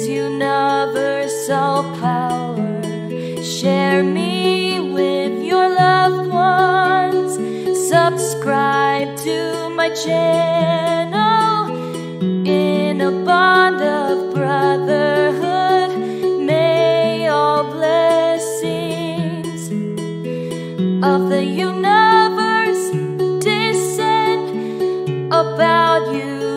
this universal power. Share me with your loved ones. Subscribe to my channel in a bond of brotherhood. May all blessings of the universe descend about you.